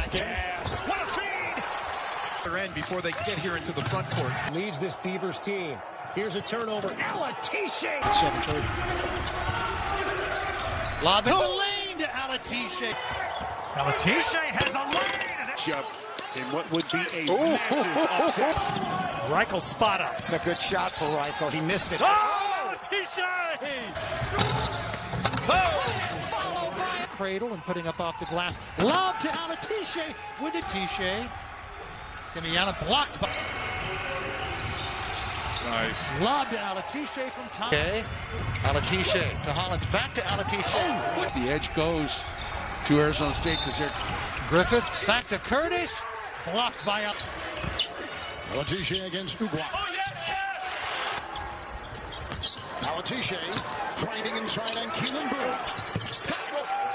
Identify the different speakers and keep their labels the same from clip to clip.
Speaker 1: Sexton. What a feed! Their end before they get here into the front court.
Speaker 2: Leads this Beavers team. Here's a turnover. Alatishe.
Speaker 3: 730. Lob in the lane to Alatishe.
Speaker 4: Alatishe has a lane.
Speaker 1: Jump in what would be a massive upset.
Speaker 4: Reichle spot up.
Speaker 2: It's a good shot for Reichle. He missed it.
Speaker 4: Oh, Alatishe!
Speaker 3: Cradle and putting up off the glass. Lob to Alatishe with a Tishe. Timiana blocked by.
Speaker 5: Nice.
Speaker 3: Lob to Alatishe from top. Okay. Alatishe to Hollins. Back to Alatishe.
Speaker 5: Oh, the edge goes to Arizona State because they're
Speaker 3: Griffith. Back to Curtis. Blocked by Al-
Speaker 1: Alatishe against Ugwa.
Speaker 4: Oh, yes,
Speaker 1: Alatishe grinding inside on Keelan Boone.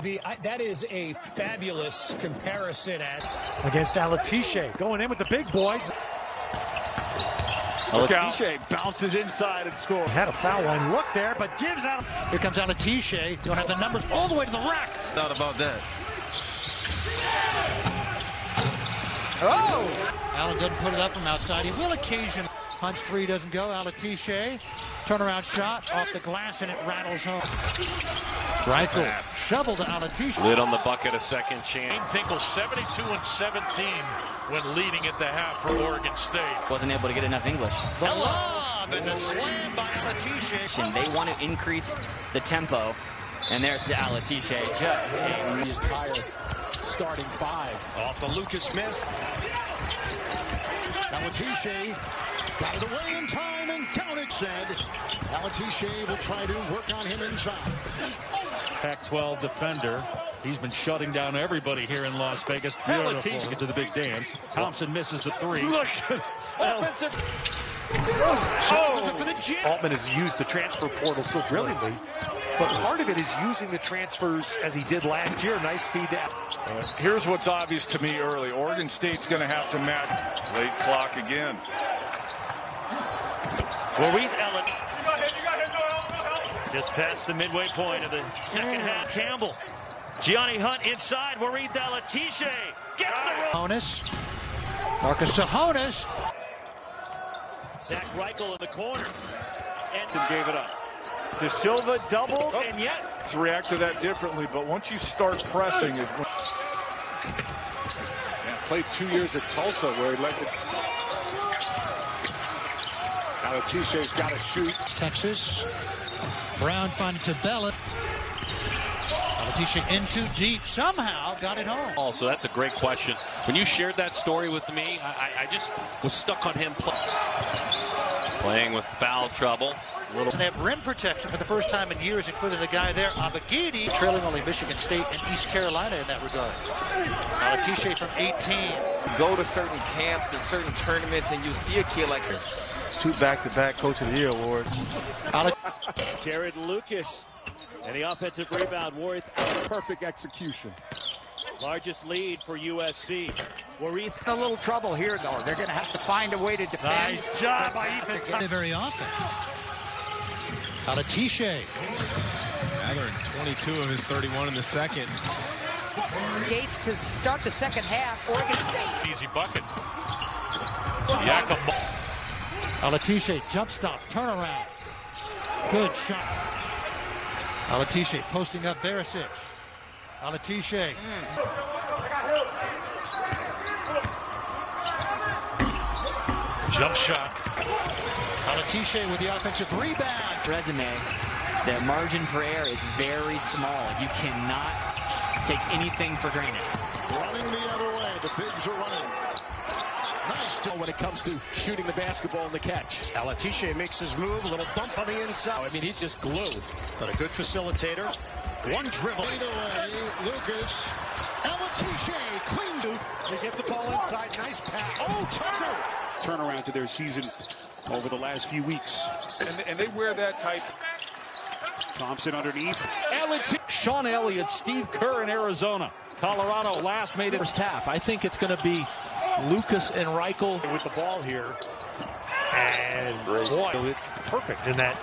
Speaker 2: The, I, that is a fabulous comparison at
Speaker 4: Against Alatishe. Going in with the big boys.
Speaker 6: Alatishe bounces inside and scores.
Speaker 4: Had a foul line look there, but gives out.
Speaker 3: Here comes Alatishe. Don't have the numbers all the way to the rack.
Speaker 5: not about that. Oh!
Speaker 3: Allen doesn't put it up from outside. He will occasion. Punch three doesn't go. Alatishe. Turnaround shot off the glass and it rattles home. Reichle. Shovel to Alatishe.
Speaker 7: Lid on the bucket, a second chance. Tinkle 72 and 17 when leading at the half for Oregon State.
Speaker 8: wasn't able to get enough English.
Speaker 3: The lob and the slam by Alatishe.
Speaker 8: And they want to increase the tempo. And there's the Alatishe. Just a
Speaker 2: entire starting five.
Speaker 1: Off the Lucas miss. Alatishe got it away in time and down it said. Alatishe will try to work on him inside.
Speaker 6: Pac-12 defender. He's been shutting down everybody here in Las Vegas. Alatishe get to the big dance. Thompson misses a three. Look. Offensive.
Speaker 4: Oh! For the jam. Altman has used the transfer portal so brilliantly. But part of it is using the transfers as he did last year. Nice feed to
Speaker 5: Here's what's obvious to me early. Oregon State's going to have to match. Late clock again.
Speaker 4: Warith Ellen. Just past the midway point of the second half. Campbell. Gianni Hunt inside. Warith Alatishe gets the roll.
Speaker 3: Sahonis. Marcus Sahonis.
Speaker 4: Zach Reichle in the corner. And
Speaker 6: gave it up. De Silva doubled, oh. and yet
Speaker 5: To react to that differently, but once you start pressing is when
Speaker 1: Yeah, played two years at Tulsa where he led the. Alatishe's got to shoot.
Speaker 3: Texas. Brown finds to Bella. Alatishe in too deep. Somehow got it home.
Speaker 7: Oh, so that's a great question. When you shared that story with me, I, I- I just was stuck on him play. playing with foul trouble.
Speaker 3: And they have rim protection for the first time in years, including the guy there, Abagidi, trailing only Michigan State and East Carolina in that regard. Alatishe from 18.
Speaker 9: go to certain camps and certain tournaments and you see a kid like this. Two back-to-back Coach of the Year awards.
Speaker 4: Jarod Lucas. And the offensive rebound, Warith.
Speaker 1: Perfect execution.
Speaker 4: Largest lead for USC. Warith.
Speaker 2: A little trouble here, though. They're going to have to find a way to defend.
Speaker 4: Nice job by Ethan Thompson.
Speaker 3: Very often. Alatishe.
Speaker 6: gathering 22 of his 31 in the second.
Speaker 10: Gates to start the second half. Oregon State.
Speaker 7: Easy bucket. Yakum.
Speaker 3: Alatishe, jump stop, turnaround. Good shot. Alatishe posting up Barisic. Alatishe.
Speaker 7: Jump shot.
Speaker 3: Alatishe with the offensive rebound.
Speaker 8: resume. The margin for error is very small. You cannot take anything for granted.
Speaker 1: Running the other way. The bigs are running. Nice to when it comes to shooting the basketball and the catch. Alatishe makes his move. A little bump on the inside. I mean, he's just glued. But a good facilitator. One dribble. Lead away. Lucas. Alatishe clean to. They get the ball inside. Nice pass. Oh, Tucker.
Speaker 6: Turnaround to their season over the last few weeks.
Speaker 5: and, and they wear that type.
Speaker 6: Thompson underneath. Sean Elliott, Steve Kerr in Arizona. Colorado last made it first half. I think it's going to be Lucas and Reichle with the ball here. And boy, it's perfect in that.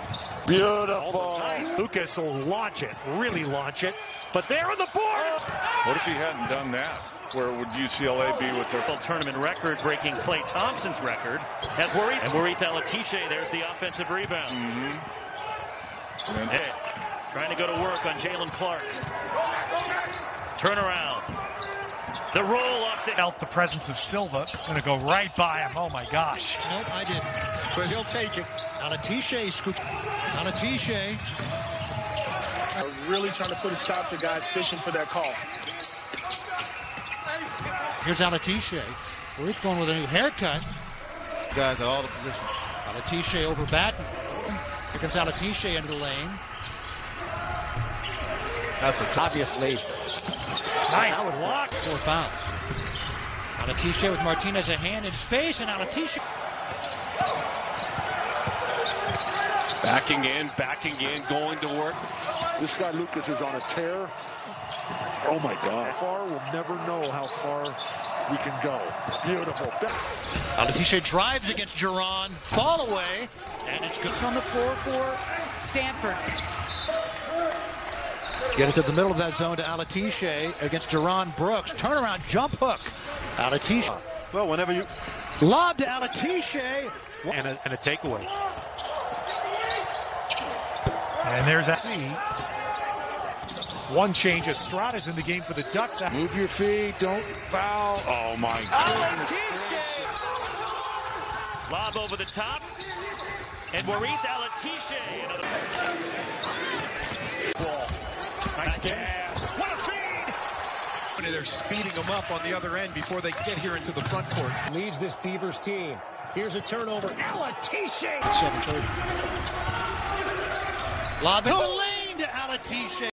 Speaker 6: Beautiful. Nice. Lucas will launch it, really launch it. But there on the board.
Speaker 5: What if he hadn't done that? Where would UCLA be with their
Speaker 6: tournament record, breaking Klay Thompson's record? As Warith and Warith Alatishe, there's the offensive rebound.
Speaker 5: Mm-hmm.
Speaker 6: Hey, trying to go to work on Jalen Clark. Turnaround. The roll up the
Speaker 11: felt the presence of Silva. Going to go right by him. Oh my gosh.
Speaker 3: Nope, I didn't.
Speaker 1: But he'll take it.
Speaker 3: Alatishe scoop. Alatishe.
Speaker 12: Really trying to put a stop to guys fishing for that call.
Speaker 3: Here's Alatishe. Where he's going with a new haircut.
Speaker 9: Guys at all the positions.
Speaker 3: Alatishe over Batten. Here comes Alatishe into the lane.
Speaker 9: That's a
Speaker 1: Obviously.
Speaker 3: Nice block. Four fouls. Alatishe with Martinez a hand in his face, and Alatishe.
Speaker 7: Backing in, backing in, going to work.
Speaker 13: This guy Lucas is on a tear. Oh my God. Far, we'll never know how far we can go. Beautiful.
Speaker 3: Alatishe drives against Duran. Fall away. And it's good.
Speaker 10: It's on the floor for Stanford.
Speaker 3: Get it to the middle of that zone to Alatishe against Duran Brooks. Turnaround jump hook. Alatishe.
Speaker 9: Well, whenever you.
Speaker 3: Lob to Alatishe.
Speaker 4: And a, and a takeaway.
Speaker 11: And there's a C. One change. Estrada's in the game for the Ducks.
Speaker 5: Move your feet. Don't foul. Oh, my goodness. Alatishe.
Speaker 6: Lob over the top. And Warith Alatishe.
Speaker 1: Ball. Nice pass. What a feed! They're speeding them up on the other end before they get here into the front court.
Speaker 2: Leads this Beavers team. Here's a turnover. Alatishe.
Speaker 3: 730. Lob in the lane to Alatishe.